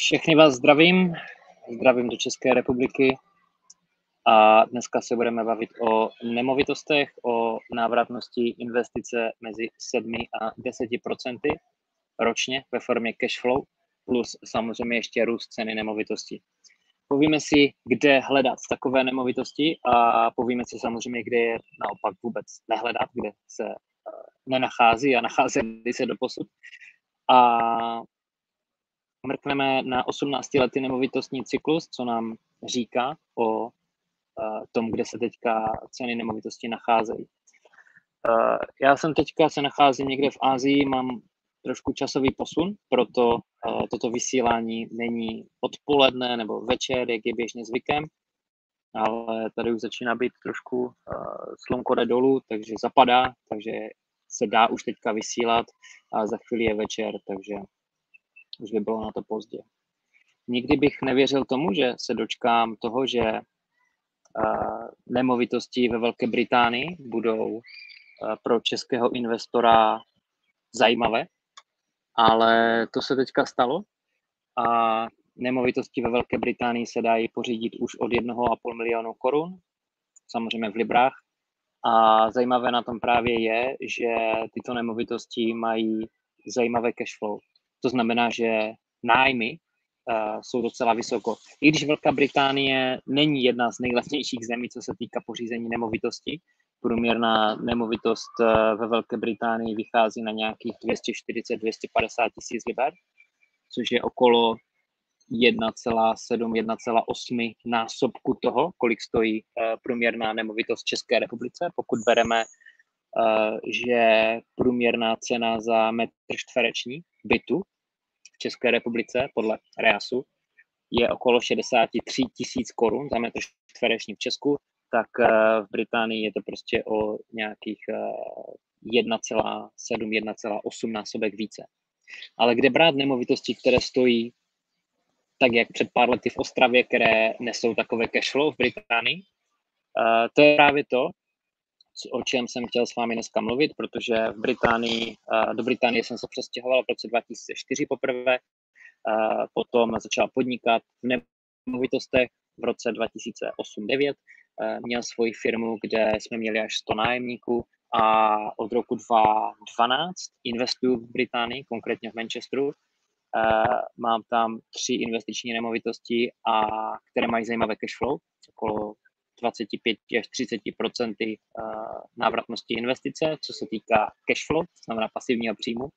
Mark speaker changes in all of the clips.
Speaker 1: Všechny vás zdravím, zdravím do České republiky a dneska se budeme bavit o nemovitostech, o návratnosti investice mezi 7 a 10 procenty ročně ve formě cash flow, plus samozřejmě ještě růst ceny nemovitosti. Povíme si, kde hledat takové nemovitosti a povíme si samozřejmě, kde je naopak vůbec nehledat, kde se eh, nenachází a nachází se do posud. A mrkneme na 18 letý nemovitostní cyklus, co nám říká o uh, tom, kde se teďka ceny nemovitosti nacházejí. Uh, já jsem teďka se nacházím někde v Ázii, mám trošku časový posun, proto uh, toto vysílání není odpoledne nebo večer, jak je běžně zvykem, ale tady už začíná být trošku slunko jde dolů, takže zapadá, takže se dá už teďka vysílat a za chvíli je večer, takže už by bylo na to pozdě. Nikdy bych nevěřil tomu, že se dočkám toho, že uh, nemovitosti ve Velké Británii budou uh, pro českého investora zajímavé, ale to se teďka stalo a nemovitosti ve Velké Británii se dají pořídit už od 1,5 milionu korun, samozřejmě v librách. A zajímavé na tom právě je, že tyto nemovitosti mají zajímavé cash flow. To znamená, že nájmy uh, jsou docela vysoko. I když Velká Británie není jedna z nejlevnějších zemí, co se týká pořízení nemovitosti, průměrná nemovitost uh, ve Velké Británii vychází na nějakých 240-250 tisíc liber, což je okolo 1,7-1,8 násobku toho, kolik stojí uh, průměrná nemovitost v České republice, pokud bereme, že průměrná cena za metr čtvereční bytu v České republice podle REASu je okolo 63 tisíc korun za metr čtvereční v Česku, tak uh, v Británii je to prostě o nějakých 1,7-1,8 násobek více. Ale kde brát nemovitosti, které stojí tak jak před pár lety v Ostravě, které nesou takové cashflow v Británii. Uh, to je právě to, o čem jsem chtěl s vámi dneska mluvit, protože v Británii, do Británie jsem se přestěhoval v roce 2004 poprvé, potom začal podnikat v nemovitostech v roce 2008-2009, měl svoji firmu, kde jsme měli až 100 nájemníků a od roku 2012 investuju v Británii, konkrétně v Manchesteru, mám tam tři investiční nemovitosti, a, které mají zajímavé cash flow, okolo 25 až 30 uh, návratnosti investice, co se týká cash flow, to znamená pasivního příjmu.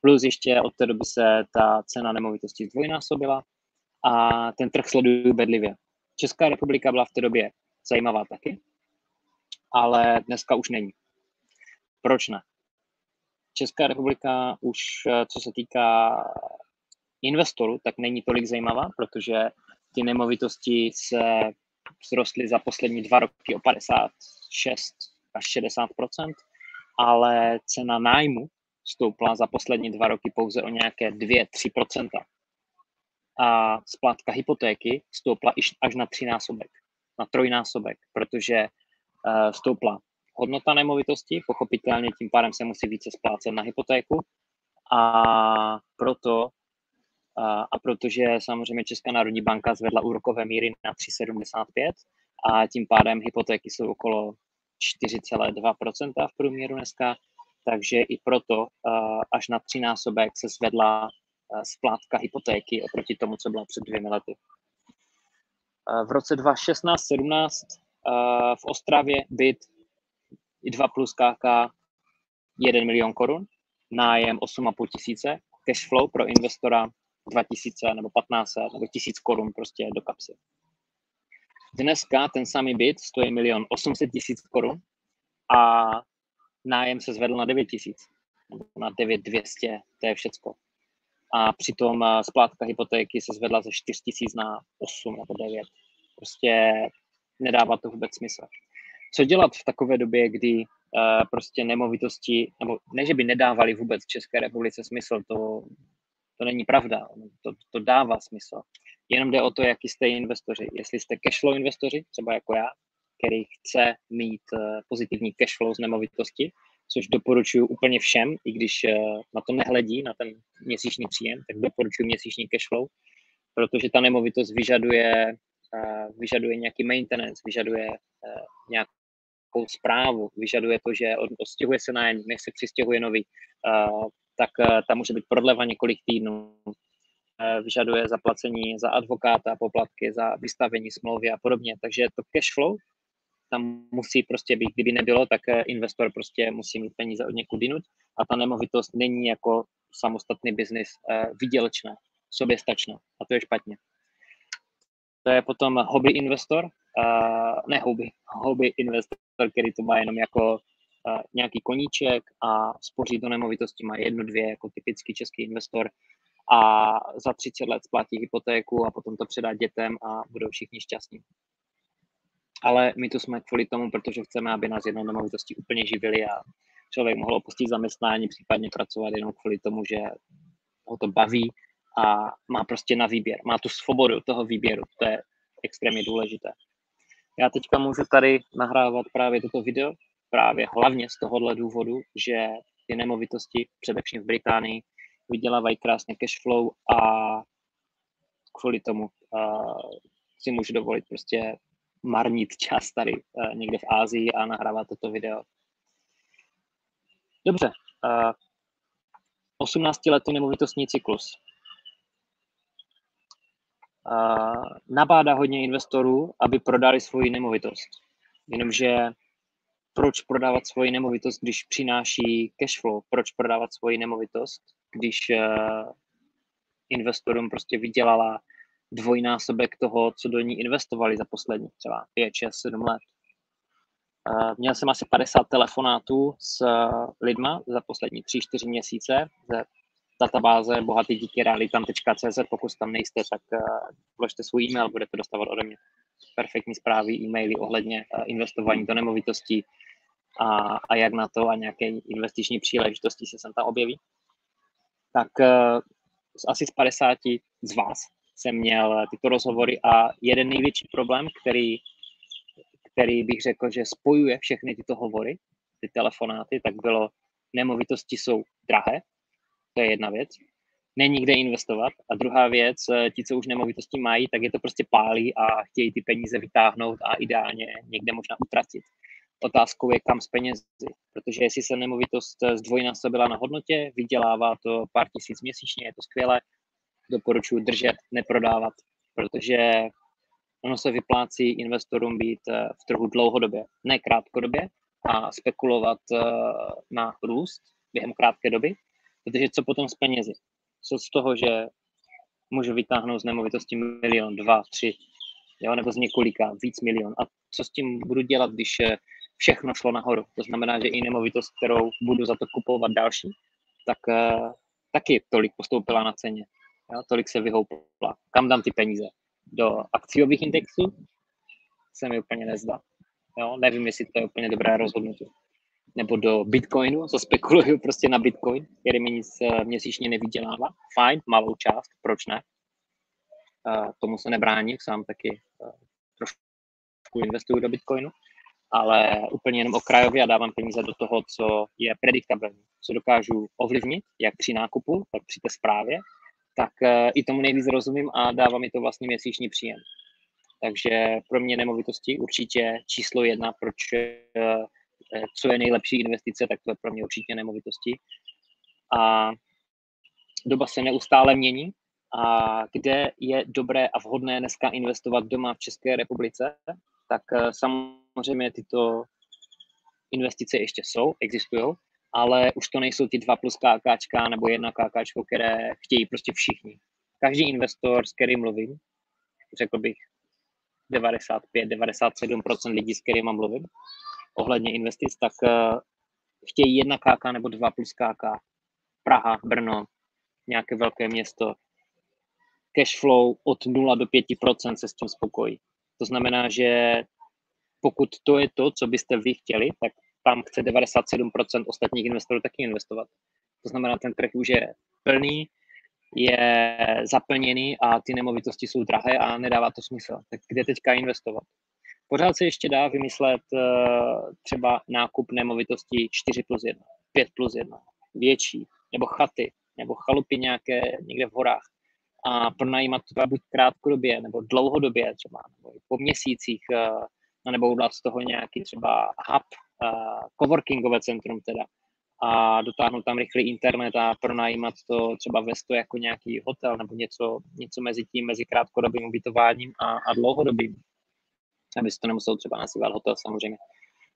Speaker 1: Plus ještě od té doby se ta cena nemovitosti zdvojnásobila a ten trh sleduju bedlivě. Česká republika byla v té době zajímavá taky, ale dneska už není. Proč ne? Česká republika už, eh, co se týká investorů, tak není tolik zajímavá, protože ty nemovitosti se zrostly za poslední dva roky o 56 až 60% ale cena nájmu stoupla za poslední dva roky pouze o nějaké 2-3 A splátka hypotéky stoupla až na násobek, na trojnásobek, protože uh, stoupla hodnota nemovitosti, pochopitelně tím pádem se musí více splácet na hypotéku. A proto a, protože samozřejmě Česká národní banka zvedla úrokové míry na 3,75 a tím pádem hypotéky jsou okolo 4,2% v průměru dneska, takže i proto až na násobek se zvedla splátka hypotéky oproti tomu, co bylo před dvěmi lety. V roce 2016-17 v Ostravě byt 2 plus KK 1 milion korun, nájem 8,5 tisíce, cash flow pro investora 2000 nebo 1500 nebo 1000 korun prostě do kapsy. Dneska ten samý byt stojí milion 800 tisíc korun a nájem se zvedl na 9 tisíc nebo na 9200, to je všecko. A přitom eh, splátka hypotéky se zvedla ze 4 tisíc na 8 nebo 9. Prostě nedává to vůbec smysl. Co dělat v takové době, kdy uh, prostě nemovitosti, nebo ne, že by nedávali vůbec v České republice smysl, to to není pravda, to, to dává smysl. Jenom jde o to, jaký jste investoři. Jestli jste cashflow investoři, třeba jako já, který chce mít uh, pozitivní cashflow z nemovitosti, což doporučuji úplně všem, i když uh, na to nehledí, na ten měsíční příjem, tak doporučuji měsíční cashflow. protože ta nemovitost vyžaduje, uh, vyžaduje nějaký maintenance, vyžaduje nějakou zprávu, vyžaduje to, že odstěhuje se nájem, než se přistěhuje nový, tak uh, tam může být prodleva několik týdnů, uh, vyžaduje zaplacení za advokáta, poplatky, za vystavení smlouvy a podobně. Takže to cash flow tam musí prostě být. Kdyby nebylo, tak investor prostě musí mít peníze od někud jinut a ta nemovitost není jako samostatný biznis vydělečná soběstačná a to je špatně. To je potom hobby investor, ne hobby, hobby investor, který to má jenom jako nějaký koníček a spoří do nemovitosti, má jednu, dvě, jako typický český investor a za 30 let splatí hypotéku a potom to předá dětem a budou všichni šťastní. Ale my tu jsme kvůli tomu, protože chceme, aby nás jednou nemovitosti úplně živili a člověk mohl opustit zaměstnání, případně pracovat jenom kvůli tomu, že ho to baví a má prostě na výběr. Má tu svobodu toho výběru, to je extrémně důležité. Já teďka můžu tady nahrávat právě toto video, právě hlavně z tohohle důvodu, že ty nemovitosti, především v Británii, vydělávají krásně cash flow a kvůli tomu uh, si můžu dovolit prostě marnit čas tady uh, někde v Ázii a nahrávat toto video. Dobře, uh, 18 letý nemovitostní cyklus nabádá hodně investorů, aby prodali svoji nemovitost. Jenomže proč prodávat svoji nemovitost, když přináší cash flow? Proč prodávat svoji nemovitost, když uh, investorům prostě vydělala dvojnásobek toho, co do ní investovali za poslední třeba 5, 6, 7 let. Uh, měl jsem asi 50 telefonátů s uh, lidma za poslední 3-4 měsíce ze databáze bohatý díky realitam.cz, pokud tam nejste, tak vložte svůj e-mail, budete dostávat ode mě perfektní zprávy, e-maily ohledně investování do nemovitostí a, a jak na to a nějaké investiční příležitosti se sem tam objeví. Tak uh, asi z 50 z vás jsem měl tyto rozhovory a jeden největší problém, který, který bych řekl, že spojuje všechny tyto hovory, ty telefonáty, tak bylo, nemovitosti jsou drahé, to je jedna věc. Není kde investovat. A druhá věc, eh, ti, co už nemovitosti mají, tak je to prostě pálí a chtějí ty peníze vytáhnout a ideálně někde možná utratit. Otázkou je, kam s penězi. Protože jestli se nemovitost eh, zdvojnásobila na hodnotě, vydělává to pár tisíc měsíčně, je to skvělé, doporučuji držet, neprodávat, protože ono se vyplácí investorům být eh, v trhu dlouhodobě, ne krátkodobě, a spekulovat na růst během krátké doby, Protože co potom s penězi? Co z toho, že můžu vytáhnout z nemovitosti milion, dva, tři, jo, nebo z několika, víc milion. A co s tím budu dělat, když eh, všechno šlo nahoru? To znamená, že i nemovitost, kterou budu za to kupovat další, tak uh, taky tolik postoupila na ceně. Jo, tolik se vyhoupla. Kam dám ty peníze? Do akciových indexů? Se mi úplně nezdá. Jo, nevím, jestli to je úplně dobré rozhodnutí nebo do Bitcoinu, co spekuluju prostě na Bitcoin, který mi nic eh, měsíčně nevydělává. Fajn, malou část, proč ne? Uh, tomu se nebráním, sám taky uh, trošku investuju do Bitcoinu, ale úplně jenom okrajově a dávám peníze do toho, co je prediktabilní, co dokážu ovlivnit, jak při nákupu, tak při té zprávě, tak uh, i tomu nejvíc rozumím a dává mi to vlastně měsíční příjem. Takže pro mě nemovitosti určitě číslo jedna, proč Eh, co je nejlepší investice, tak to je pro mě určitě nemovitosti. A doba se neustále mění a kde je dobré a vhodné dneska investovat doma v České republice, tak eh, samozřejmě tyto investice ještě jsou, existují, ale už to nejsou ty dva plus KKčka nebo jedna KKčko, které chtějí prostě všichni. Každý investor, s kterým mluvím, řekl bych 95-97% lidí, s kterými mluvím, ohledně investic, tak uh, chtějí jedna KK nebo dva plus KK. Praha, Brno, nějaké velké město. Cash flow od 0 do 5% se s tím spokojí. To znamená, že pokud to je to, co byste vy chtěli, tak tam chce 97% ostatních investorů taky investovat. To znamená, ten trh už je plný, je zaplněný a ty nemovitosti jsou drahé a nedává to smysl. Tak kde teďka investovat? Pořád se ještě dá vymyslet uh, třeba nákup nemovitosti 4 plus 1, 5 plus 1, větší, nebo chaty, nebo chalupy nějaké někde v horách. a pronajímat to buď krátkodobě nebo dlouhodobě třeba, nebo po měsících, nebo udělat z toho nějaký třeba hub, coworkingové centrum teda, a dotáhnout tam rychlý internet a pronajímat to třeba ve to jako nějaký hotel nebo něco, něco mezi tím, mezi krátkodobým ubytováním a, a dlouhodobým. Aby se to nemuselo třeba nazývat hotel samozřejmě.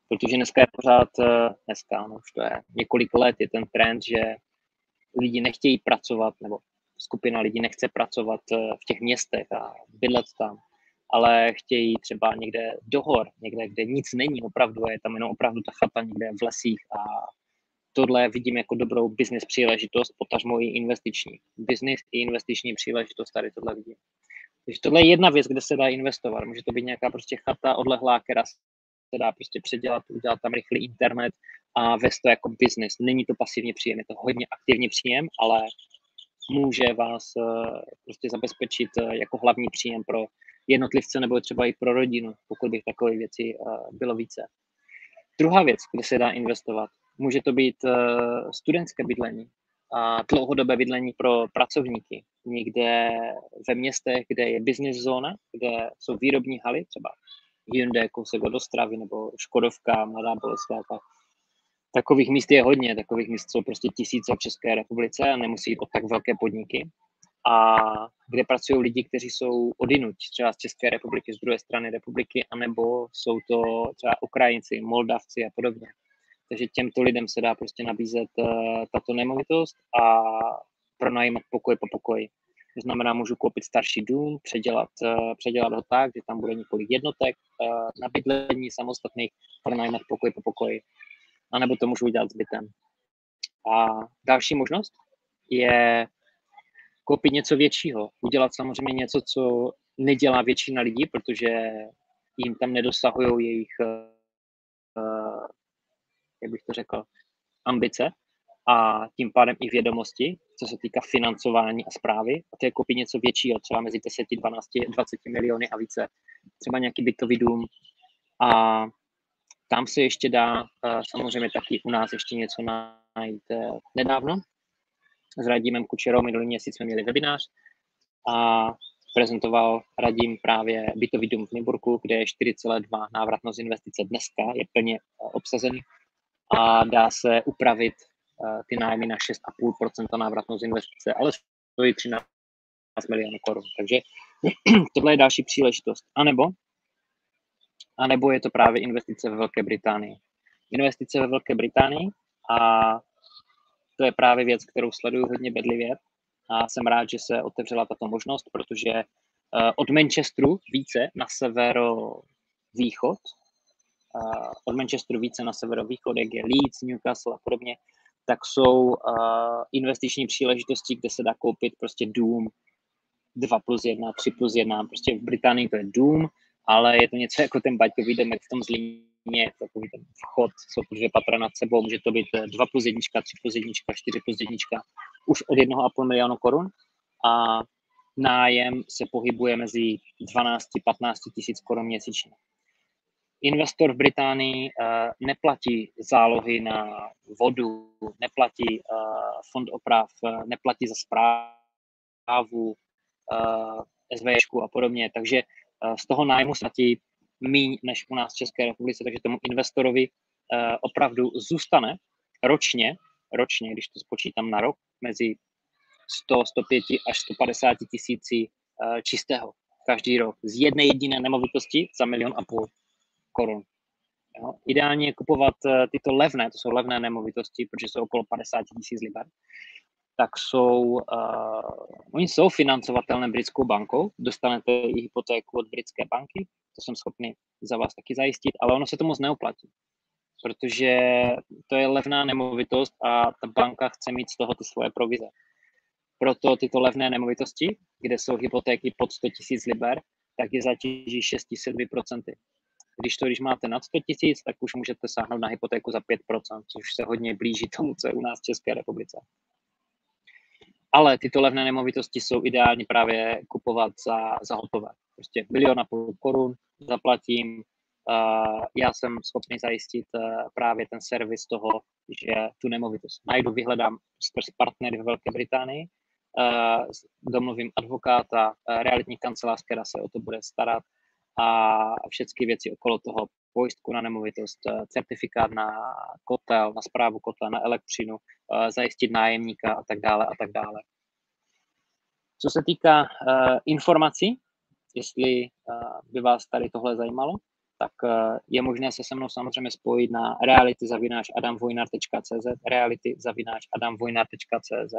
Speaker 1: Protože dneska je pořád, eh, dneska, no už to je několik let, je ten trend, že lidi nechtějí pracovat, nebo skupina lidí nechce pracovat eh, v těch městech a bydlet tam, ale chtějí třeba někde do hor, někde, kde nic není opravdu, je tam jenom opravdu ta chata někde v lesích a tohle vidím jako dobrou business příležitost, potažmo i investiční. Business i investiční příležitost, tady tohle vidím. Takže tohle je jedna věc, kde se dá investovat. Může to být nějaká prostě chata odlehlá, která se dá prostě předělat, udělat tam rychlý internet a vést to jako business. Není to pasivní příjem, je to hodně aktivní příjem, ale může vás eh, prostě zabezpečit eh, jako hlavní příjem pro jednotlivce nebo třeba i pro rodinu, pokud bych takové věci eh, bylo více. Druhá věc, kde se dá investovat, Může to být uh, studentské bydlení a dlouhodobé bydlení pro pracovníky. Někde ve městech, kde je business zóna, kde jsou výrobní haly, třeba Hyundai, kousek od Ostravy, nebo Škodovka, Mladá Boleslav. Tak. Takových míst je hodně, takových míst jsou prostě tisíce v České republice a nemusí jít o tak velké podniky. A kde pracují lidi, kteří jsou odinuť, třeba z České republiky, z druhé strany republiky, anebo jsou to třeba Ukrajinci, Moldavci a podobně. Takže těmto lidem se dá prostě nabízet uh, tato nemovitost a pronajímat pokoj po pokoji. To znamená, můžu koupit starší dům, předělat, uh, předělat ho tak, že tam bude několik jednotek uh, na bydlení samostatných, pronajímat pokoj po pokoji. A nebo to můžu udělat s bytem. A další možnost je koupit něco většího. Udělat samozřejmě něco, co nedělá většina lidí, protože jim tam nedosahují jejich jak bych to řekl, ambice a tím pádem i vědomosti, co se týká financování a zprávy. A to je koupit něco většího, třeba mezi 10, 12, 20 miliony a více. Třeba nějaký bytový dům. A tam se ještě dá eh, samozřejmě taky u nás ještě něco najít eh, nedávno. S Radimem Kučerou minulý měsíc jsme měli webinář a prezentoval Radim právě bytový dům v Nymburku, kde je 4,2 návratnost investice dneska, je plně eh, obsazený a dá se upravit uh, ty nájmy na 6,5% návratnost investice, ale stojí 13 milionů korun. Takže tohle je další příležitost. A nebo, a nebo je to právě investice ve Velké Británii. Investice ve Velké Británii a to je právě věc, kterou sleduju hodně bedlivě a jsem rád, že se otevřela tato možnost, protože uh, od Manchesteru více na severo-východ uh, od Manchesteru více na severovýchod, jak je Leeds, Newcastle a podobně, tak jsou uh, investiční příležitosti, kde se dá koupit prostě dům 2 plus 1, 3 plus 1. Prostě v Británii to je dům, ale je to něco jako ten baťový domek v tom Zlíně, takový ten vchod, dvě patra nad sebou, může to být 2 plus 1, 3 plus 1, 4 plus 1, už od 1,5 milionu korun a nájem se pohybuje mezi 12-15 tisíc korun měsíčně investor v Británii uh, neplatí zálohy na vodu, neplatí uh, fond oprav, uh, neplatí za zprávu uh, SVŠku a podobně. Takže uh, z toho nájmu platí míň než u nás v České republice, takže tomu investorovi uh, opravdu zůstane ročně, ročně, když to spočítám na rok, mezi 100, 105 až 150 tisíci uh, čistého každý rok z jedné jediné nemovitosti za milion a půl korun. Jo. Ideálně je kupovat eh, tyto levné, to jsou levné nemovitosti, protože jsou okolo 50 tisíc liber, tak jsou, uh, oni jsou financovatelné britskou bankou, dostanete i hypotéku od britské banky, to jsem schopný za vás taky zajistit, ale ono se to moc neuplatí, protože to je levná nemovitost a ta banka chce mít z toho ty svoje provize. Proto tyto levné nemovitosti, kde jsou hypotéky pod 100 000 liber, tak je zatíží 6-7%. Když to, když máte nad 100 tisíc, tak už můžete sáhnout na hypotéku za 5%, což se hodně blíží tomu, co je u nás v České republice. Ale tyto levné nemovitosti jsou ideální právě kupovat za, za hotové. Prostě milion a půl korun zaplatím, Uh, já jsem schopný zajistit uh, právě ten servis toho, že tu nemovitost najdu, vyhledám skrz partnery ve Velké Británii domluvím advokáta, realitní kancelář, která se o to bude starat a všechny věci okolo toho, pojistku na nemovitost, certifikát na kotel, na zprávu kotla, na elektřinu, zajistit nájemníka a tak dále a tak dále. Co se týká uh, informací, jestli by vás tady tohle zajímalo, tak je možné se se mnou samozřejmě spojit na reality-adamvojnar.cz reality-adamvojnar.cz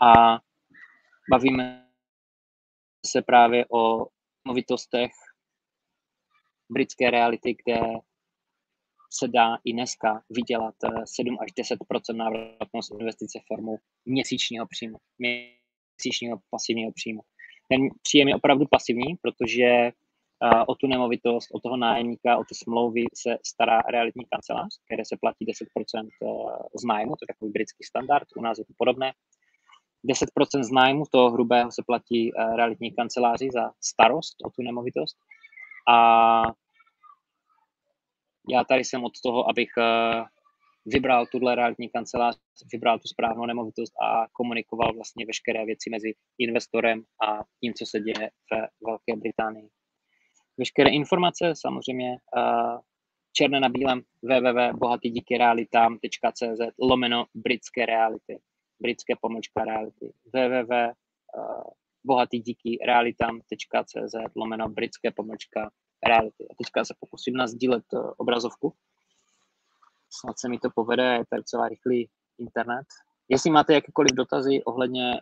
Speaker 1: a bavíme se právě o movitostech britské reality, kde se dá i dneska vydělat 7 až 10% návratnost investice formou měsíčního příjmu měsíčního pasivního příjmu. Ten příjem je opravdu pasivní, protože o tu nemovitost, o toho nájemníka, o ty smlouvy se stará realitní kancelář, které se platí 10% z nájmu, to je takový britský standard, u nás je to podobné. 10% z nájmu toho hrubého se platí realitní kanceláři za starost o tu nemovitost. A já tady jsem od toho, abych vybral tuhle realitní kancelář, vybral tu správnou nemovitost a komunikoval vlastně veškeré věci mezi investorem a tím, co se děje ve Velké Británii. Veškeré informace samozřejmě uh, černé na bílém www.bohatydíkyrealitám.cz lomeno britské reality, britské pomlčka reality www.bohatydíkyrealitám.cz lomeno britské pomlčka reality. A teďka se pokusím nazdílet uh, obrazovku snad se mi to povede, je tady celá rychlý internet. Jestli máte jakékoliv dotazy ohledně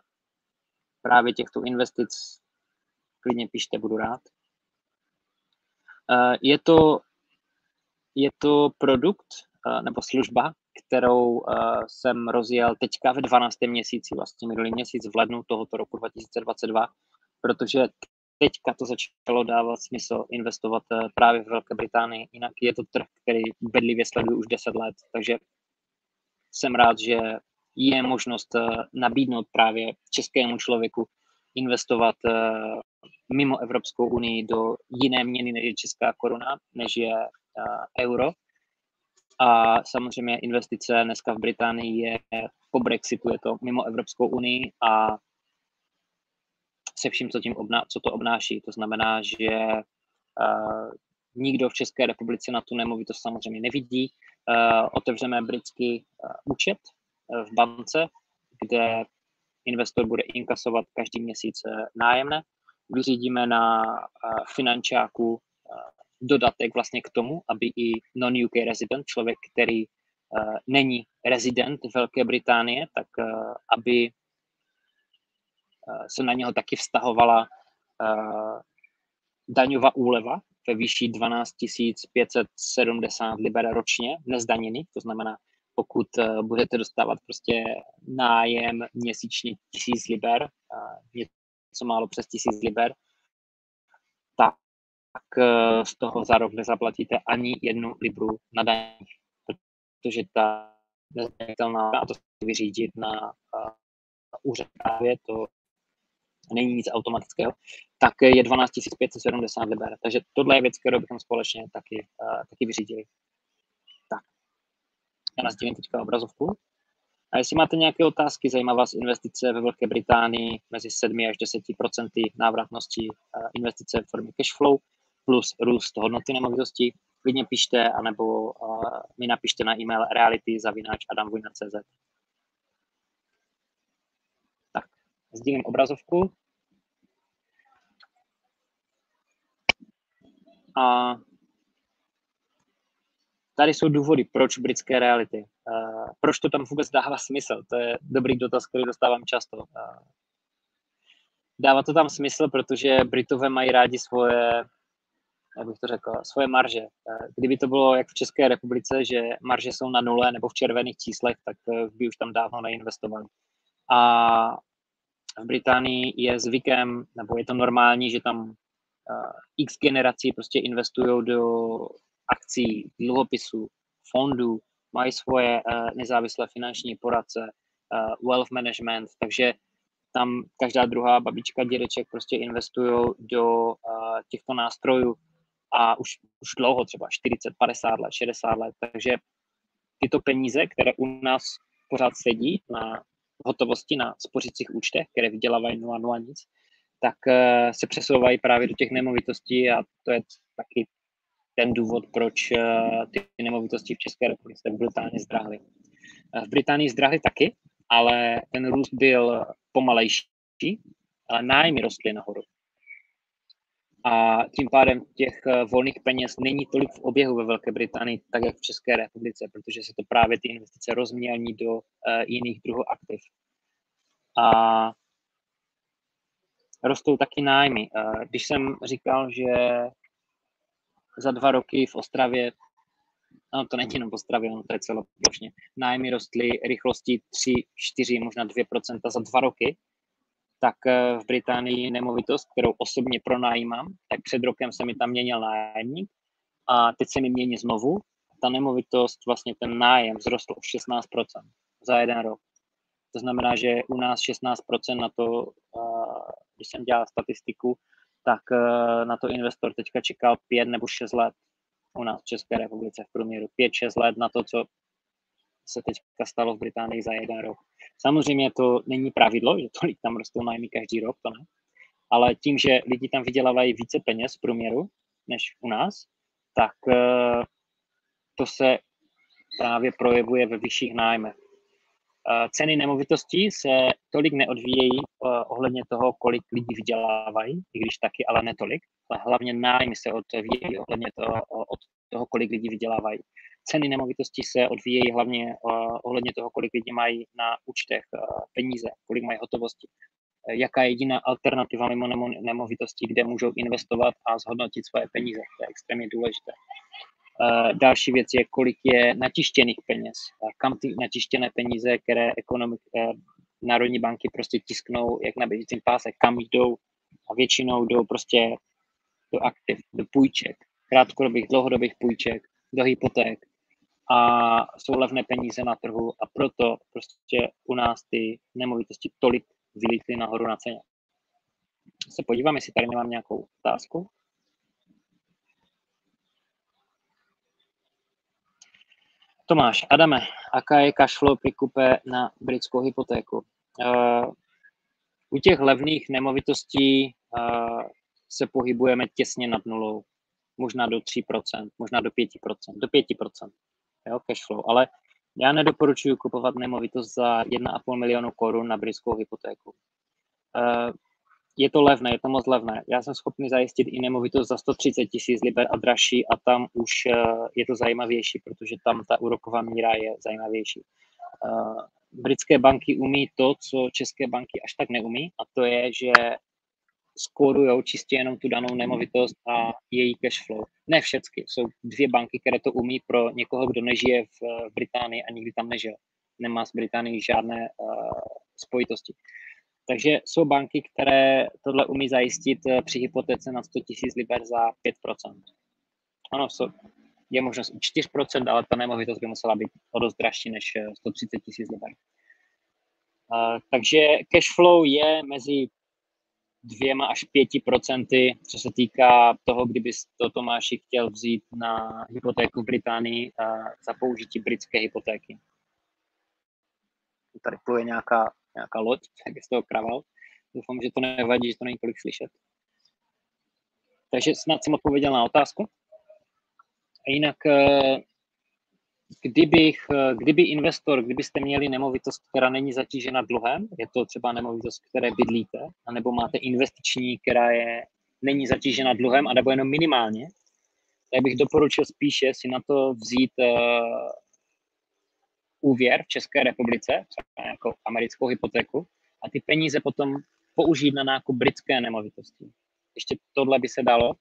Speaker 1: právě těchto investic, klidně píšte, budu rád. Eh, je to, je to produkt eh, nebo služba, kterou eh, jsem rozjel teďka ve 12. měsíci, vlastně minulý měsíc v lednu tohoto roku 2022, protože teďka to začalo dávat smysl investovat eh, právě v Velké Británii. Jinak je to trh, který bedlivě sleduju už 10 let, takže jsem rád, že je možnost eh, nabídnout právě českému člověku investovat mimo Evropskou unii do jiné měny, než je česká koruna, než je euro. A samozřejmě investice dneska v Británii je po Brexitu, je to mimo Evropskou unii a se vším, co, tím obná, co to obnáší. To znamená, že uh, nikdo v České republice na tu nemovitost samozřejmě nevidí. Uh, otevřeme britský uh, účet uh, v bance, kde investor bude inkasovat každý měsíc nájemné. Vyřídíme na finančáku dodatek vlastně k tomu, aby i non-UK resident, člověk, který uh, není rezident Velké Británie, tak uh, aby se na něho taky vztahovala uh, daňová úleva ve výši 12 570 liber ročně, nezdaněný, to znamená, pokud uh, budete dostávat prostě nájem měsíčně 1000 liber, uh, něco málo přes 1000 liber, tak uh, z toho za rok nezaplatíte ani jednu libru na daních, protože ta nezdanitelná, a to se vyřídit na uh, úřad právě, to není nic automatického, tak je 12 570 liber. Takže tohle je věc, kterou bychom společně taky, uh, taky vyřídili. Tak, já nazdílím teďka obrazovku. A jestli máte nějaké otázky, zajímá vás investice ve Velké Británii mezi 7 až 10% návratnosti investice v formě cashflow plus růst hodnoty nemovitosti, klidně pište, anebo uh, mi napište na e-mail reality zavináč adamvojna.cz. sdílím obrazovku. A tady jsou důvody, proč britské reality. Uh, proč to tam vůbec dává smysl? To je dobrý dotaz, který dostávám často. Uh, dává to tam smysl, protože Britové mají rádi svoje, jak bych to řekl, svoje marže. Uh, kdyby to bylo jak v České republice, že marže jsou na nule nebo v červených číslech, tak by už tam dávno neinvestovali. A v Británii je zvykem, nebo je to normální, že tam uh, x generací prostě investují do akcí, dluhopisů, fondů, mají svoje nezávislé finanční poradce, wealth management, takže tam každá druhá babička, dědeček prostě investují do těchto nástrojů a už, už dlouho, třeba 40, 50 let, 60 let, takže tyto peníze, které u nás pořád sedí na hotovosti na spořících účtech, které vydělávají 0,0 nic, tak uh, se přesouvají právě do těch nemovitostí a to je taky ten důvod, proč uh, ty nemovitosti v České republice Británii zdrahly. V Británii zdrahly taky, ale ten růst byl pomalejší, ale nájmy rostly nahoru a tím pádem těch eh, volných peněz není tolik v oběhu ve Velké Británii, tak jak v České republice, protože se to právě ty investice rozmělní do uh, jiných druhů aktiv. A rostou taky nájmy. Uh, když jsem říkal, že za dva roky v Ostravě, no to není jenom v Ostravě, no to je celoplošně, nájmy rostly rychlostí 3, 4, možná 2% za dva roky, tak eh, v Británii nemovitost, kterou osobně pronajímám, tak před rokem se mi tam měnil nájemník a teď se mi mění znovu. Ta nemovitost, vlastně ten nájem zrostl o 16% za jeden rok. To znamená, že u nás 16% na to, eh, když jsem dělal statistiku, tak eh, na to investor teďka čekal 5 nebo 6 let u nás v České republice v průměru. 5-6 let na to, co se teďka stalo v Británii za jeden rok. Samozřejmě to není pravidlo, že tolik tam rostou nájmy každý rok, to ne. Ale tím, že lidi tam vydělávají více peněz v průměru než u nás, tak eh, to se právě projevuje ve vyšších nájmech. Eh, ceny nemovitostí se tolik neodvíjejí eh, ohledně toho, kolik lidí vydělávají, i když taky, ale netolik, ale hlavně nájmy se odvíjejí ohledně toho, od toho, kolik lidí vydělávají ceny nemovitostí se odvíjejí hlavně uh, ohledně toho, kolik lidí mají na účtech uh, peníze, kolik mají hotovosti. Uh, jaká je jediná alternativa mimo nemo, nemovitosti, kde můžou investovat a zhodnotit svoje peníze. To je extrémně důležité. Další věc je, kolik je natištěných peněz. Kam ty natištěné peníze, které ekonomik, národní banky prostě tisknou, jak na běžícím páse, kam jdou a většinou jdou prostě do aktiv, do půjček, krátkodobých, dlouhodobých půjček, do hypoték, a jsou levné peníze na trhu a proto prostě u nás ty nemovitosti tolik vylítly nahoru na ceně. Se podívám, jestli tady nemám nějakou otázku. Tomáš, Adame, aká je cashflow pri kupe na britskou hypotéku? Uh, u těch levných nemovitostí uh, se pohybujeme těsně nad nulou, možná do 3%, možná do 5%, do 5% jo, cash flow, ale já nedoporučuji kupovat nemovitost za 1,5 milionu korun na britskou hypotéku. Uh, je to levné, je to moc levné. Já jsem schopný zajistit i nemovitost za 130 tisíc liber a dražší a tam už uh, je to zajímavější, protože tam ta úroková míra je zajímavější. Uh, britské banky umí to, co české banky až tak neumí a to je, že skórují čistě jenom tu danou nemovitost a její cash flow. Ne všechny, jsou dvě banky, které to umí pro někoho, kdo nežije v, Británii a nikdy tam nežil. Nemá s Británií žádné uh, spojitosti. Takže jsou banky, které tohle umí zajistit eh, při hypotéce na 100 000 liber za 5%. Ano, so, je možnost i 4%, ale ta nemovitost by musela být o dost dražší než 130 eh, 000 liber. Uh, takže cash flow je mezi dvěma až pěti procenty, co se týká toho, kdyby to Tomáši chtěl vzít na hypotéku v Británii za použití britské hypotéky. Tady pluje nějaká, nějaká loď, tak je z toho kraval. Doufám, že to nevadí, že to není tolik slyšet. Takže snad jsem odpověděl na otázku. A jinak eh, kdybych, eh, kdyby investor, kdybyste měli nemovitost, která není zatížena dluhem, je to třeba nemovitost, které bydlíte, anebo máte investiční, která je, není zatížena dluhem, anebo jenom minimálně, tak bych doporučil spíše si na to vzít uh, úvěr v České republice, třeba jako americkou hypotéku, a ty peníze potom použít na nákup britské nemovitosti. Ještě tohle by se dalo,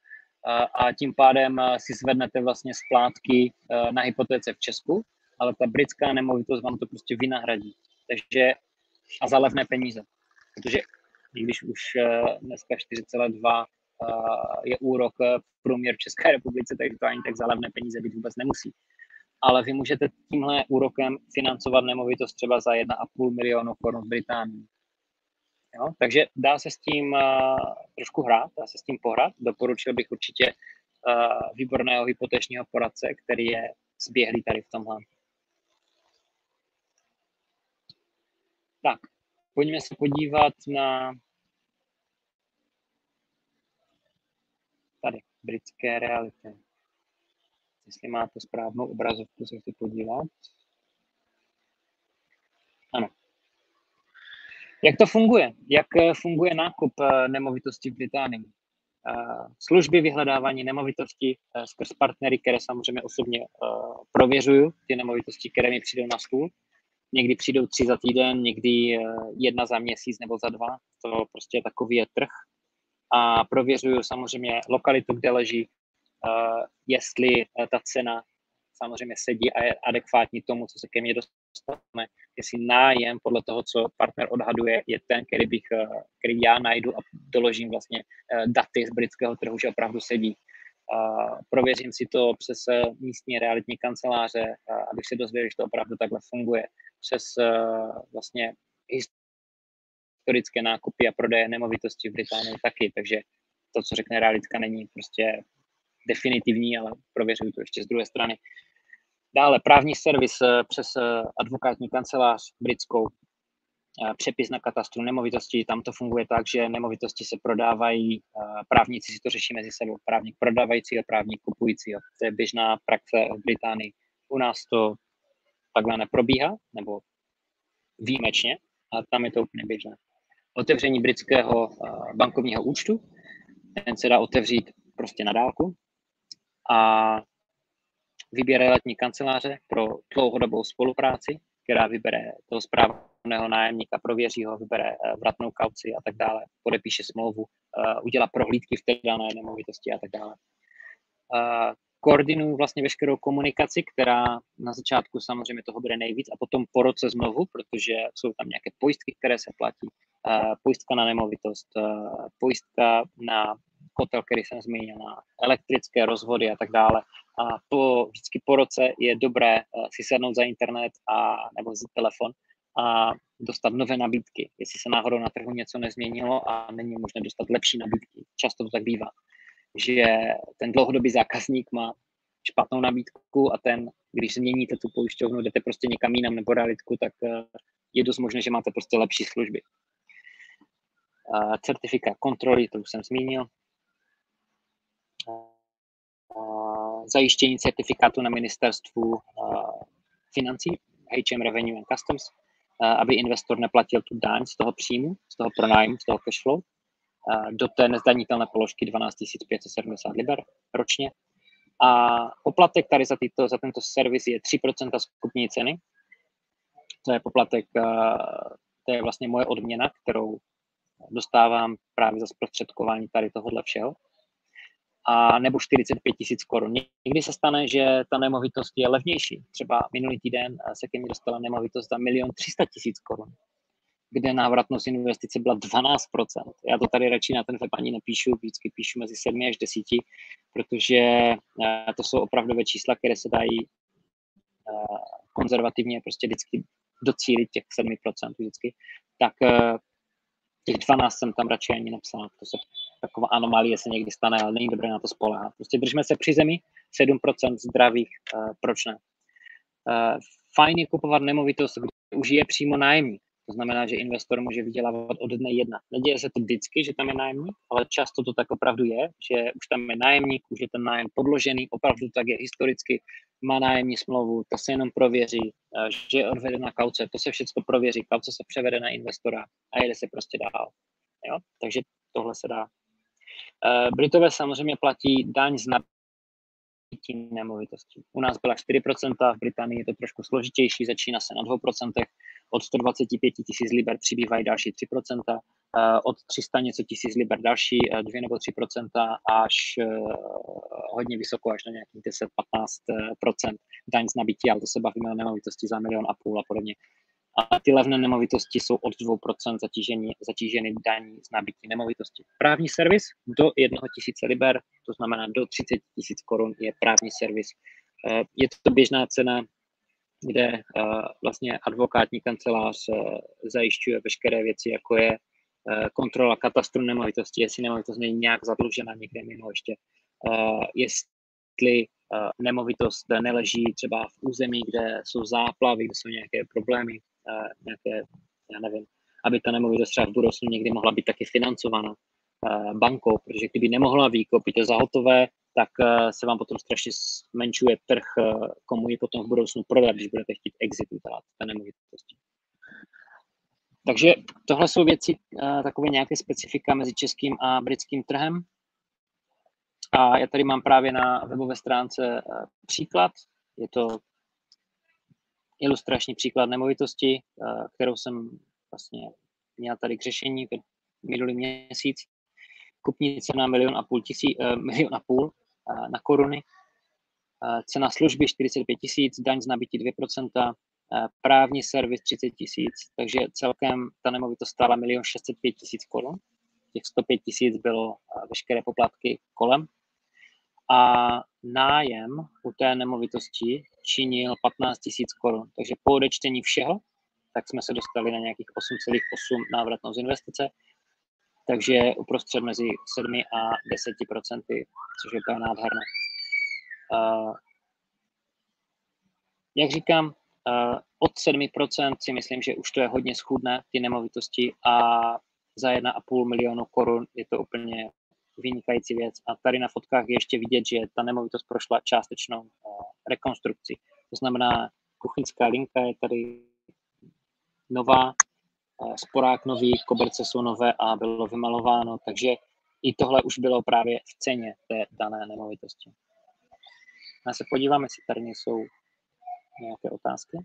Speaker 1: a tím pádem si zvednete vlastně splátky na hypotéce v Česku, ale ta britská nemovitost vám to prostě vynahradí. Takže a za levné peníze. Protože i když už dneska 4,2 je úrok průměr v České republice, takže to ani tak za levné peníze být vůbec nemusí. Ale vy můžete tímhle úrokem financovat nemovitost třeba za 1,5 milionu korun v Británii. Jo? Takže dá se s tím uh, trošku hrát, dá se s tím pohrát. Doporučil bych určitě uh, výborného hypotečního poradce, který je zběhlý tady v tomhle. Tak, pojďme se podívat na tady, britské reality. Jestli máte správnou obrazovku, se chci podívat. Ano. Jak to funguje? Jak eh, funguje nákup eh, nemovitosti v Británii? Eh, služby vyhledávání nemovitosti skrz partnery, které samozřejmě osobně prověřuju, ty nemovitosti, které mi přijdou na stůl. Někdy přijdou tři za týden, někdy jedna za měsíc nebo za dva. To prostě takový je trh. A prověřuju samozřejmě lokalitu, kde leží, jestli ta cena samozřejmě sedí a je adekvátní tomu, co se ke mně dostane. Jestli nájem podle toho, co partner odhaduje, je ten, který, bych, eh, který já najdu a doložím vlastně eh, daty z britského trhu, že opravdu sedí. Prověřím si to přes eh, místní realitní kanceláře, abych se dozvěděl, že to opravdu takhle funguje. Přes vlastně historické nákupy a prodeje nemovitosti v Británii taky, takže to, co řekne realitka, není prostě definitivní, ale prověřuju to ještě z druhé strany. Dále právní servis eh, přes eh, advokátní kancelář britskou, eh, přepis na katastru nemovitostí, tam to funguje tak, že nemovitosti se prodávají, právníci si to řeší mezi sebou, právník prodávající a právník kupující. To je běžná praxe v Británii. U nás to takhle neprobíhá, nebo výjimečně, a tam je to úplně běžné. Otevření britského bankovního účtu, ten se dá otevřít prostě na dálku, a výběr letní kanceláře pro dlouhodobou spolupráci, která vybere toho správného nájemníka, prověří ho, vybere eh, vratnou kauci a tak dále, podepíše smlouvu, eh, udělá prohlídky v té dané nemovitosti a tak dále. Eh, koordinuju vlastně veškerou komunikaci, která na začátku samozřejmě toho bude nejvíc a potom po roce znovu, protože jsou tam nějaké pojistky, které se platí, pojistka na nemovitost, pojistka na kotel, který jsem zmínil, na elektrické rozvody a tak dále. A po, vždycky po roce je dobré eh, si sednout za internet a, nebo vzít telefon a dostat nové nabídky, jestli se náhodou na trhu něco nezměnilo a není možné dostat lepší nabídky. Často to tak bývá, že ten dlouhodobý zákazník má špatnou nabídku a ten, když změníte tu pojišťovnu, jdete prostě někam jinam nebo realitku, tak eh, je dost možné, že máte prostě lepší služby. Certifika kontroly, to už jsem zmínil, zajištění certifikátu na ministerstvu financí, HM Revenue and Customs, aby investor neplatil tu daň z toho příjmu, z toho pronájmu, z toho cashflow, do té nezdanitelné položky 12 570 liber ročně. A poplatek tady za, tyto, za tento servis je 3% skupní ceny. To je poplatek, to je vlastně moje odměna, kterou dostávám právě za zprostředkování tady tohohle všeho a nebo 45 tisíc korun. Někdy se stane, že ta nemovitost je levnější. Třeba minulý týden se ke mně dostala nemovitost za milion 300 tisíc korun, kde návratnost investice byla 12%. Já to tady radši na ten web ani nepíšu, vždycky píšu mezi 7 až 10, protože eh, to jsou opravdové čísla, které se dají eh, konzervativně prostě vždycky docílit těch 7% vždycky, tak eh, těch 12 jsem tam radši ani napsal. To se taková anomálie se někdy stane, ale není dobré na to spolehat. Prostě držme se při zemi, 7% zdravých, uh, proč ne? Uh, fajn je kupovat nemovitost, kde už je přímo nájemník. To znamená, že investor může vydělávat od dne jedna. Neděje se to vždycky, že tam je nájemník, ale často to tak opravdu je, že už tam je nájemník, už je ten nájem podložený, opravdu tak je historicky, má nájemní smlouvu, to se jenom prověří, eh, že je odvedena kauce, to se všechno prověří, kauce se převede na investora a jede se prostě dál. Jo? Takže tohle se dá. Eh, Britové samozřejmě platí daň z nabití nemovitostí. U nás byla 4%, v Británii je to trošku složitější, začíná se na 2%, od 125 tisíc liber přibývají další 3%, eh, od 300 něco tisíc liber další 2 nebo 3% až hodně vysoko, až na nějakých 10-15% daň z nabití, ale to se bavíme o nemovitosti za milion a půl a podobně. A ty levné nemovitosti jsou od 2% zatíženy, zatíženy daní z nabití nemovitosti. Právní servis do 1 tisíce liber, to znamená do 30 tisíc korun je právní servis. Eh, je to běžná cena, kde eh, vlastně advokátní kancelář eh, zajišťuje veškeré věci, jako je kontrola katastru nemovitosti, jestli nemovitost není nějak zadlužena někde mimo ještě, jestli nemovitost neleží třeba v území, kde jsou záplavy, kde jsou nějaké problémy, nějaké, já nevím, aby ta nemovitost třeba v budoucnu někdy mohla být taky financována uh, bankou, protože kdyby nemohla vy koupíte za hotové, tak uh, se vám potom strašně zmenšuje trh, komu ji potom v budoucnu prodat, když budete chtít exit udělat té nemovitosti. Takže tohle jsou věci, takové nějaké specifika mezi českým a britským trhem. A já tady mám právě na webové stránce příklad. Je to ilustrační příklad nemovitosti, kterou jsem vlastně měl tady k řešení minulý měsíc. Kupní cena milion a půl, tisí, milion a půl na koruny. Cena služby 45 tisíc, daň z nabití 2%, Eh, právní servis 30 tisíc, takže celkem ta nemovitost stála 1 605 tisíc korun. Těch 105 tisíc bylo eh, veškeré poplatky kolem. A nájem u té nemovitosti činil 15 tisíc korun. Takže po odečtení všeho, tak jsme se dostali na nějakých 8,8 návratnou z investice, takže uprostřed mezi 7 a 10 procenty, což je úplně nádherné. Uh, jak říkám, Uh, od 7% si myslím, že už to je hodně schudné, ty nemovitosti a za 1,5 milionu korun je to úplně vynikající věc. A tady na fotkách je ještě vidět, že ta nemovitost prošla částečnou uh, rekonstrukci. To znamená, kuchyňská linka je tady nová, uh, sporák nový, koberce jsou nové a bylo vymalováno, takže i tohle už bylo právě v ceně té dané nemovitosti. Já se podívám, jestli tady jsou nějaké otázky?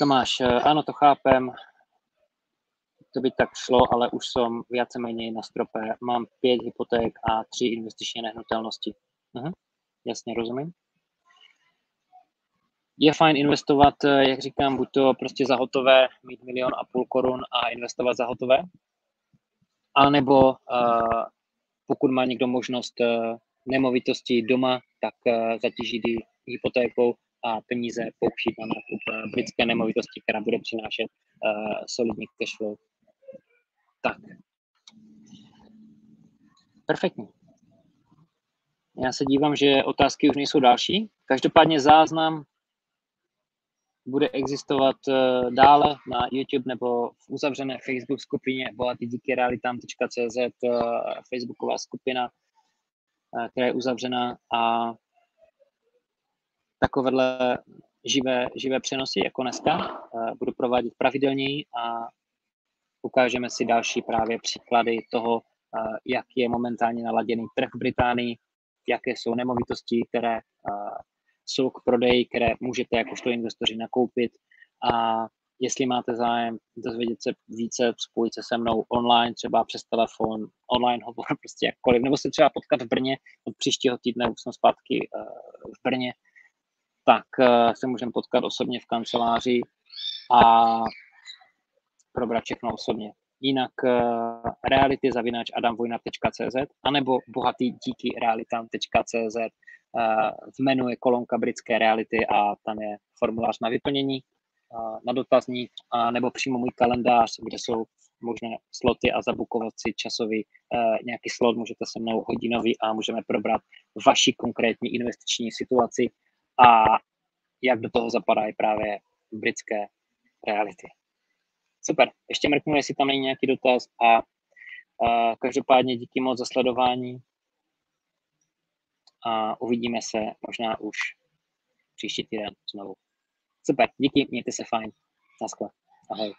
Speaker 1: Tomáš, eh, ano, to chápem. To by tak šlo, ale už som menej na strope. Mám pět hypoték a tři investiční nehnutelnosti. Mhm, jasně, rozumím. Je fajn investovat, eh, jak říkám, buď to prostě za hotové, mít milion a půl korun a investovat za hotové, anebo uh, pokud má někdo možnost uh, nemovitosti doma, tak eh, zatížit hypotékou a peníze použít na nákup britské nemovitosti, která bude přinášet uh, solidní cash flow. Tak. Perfektní. Já se dívám, že otázky už nejsou další. Každopádně záznam bude existovat uh, dále na YouTube nebo v uzavřené Facebook skupině bohatý díky realitám.cz, uh, facebooková skupina Eh, která je uzavřená a takovéhle živé, živé přenosy jako dneska eh, budu provádět pravidelněji a ukážeme si další právě příklady toho, eh, jak je momentálně naladěný trh v Británii, jaké jsou nemovitosti, které jsou k prodeji, které můžete jakožto investoři nakoupit. A jestli máte zájem dozvědět se více, spojit se se mnou online, třeba přes telefon, online hovor, prostě jakkoliv, nebo se třeba potkat v Brně, od příštího týdne už jsem zpátky uh, v Brně, tak se můžeme potkat osobně v kanceláři. A probrat všechno osobně. Jinak uh, reality zavináč adamvojna.cz anebo bohatý díky realitám.cz uh, v menu je kolonka britské reality a tam je formulář na vyplnění na dotazník, a nebo přímo můj kalendář, kde jsou možné sloty a zabukovat si časový uh, nějaký slot, můžete se mnou hodinový a můžeme probrat vaši konkrétní investiční situaci a jak do toho zapadají právě britské reality. Super, ještě mrknu, jestli tam není nějaký dotaz a uh, každopádně díky moc za sledování a uvidíme se možná už příští týden znovu. Super, díky, mějte se fajn. Naschle. Ahoj.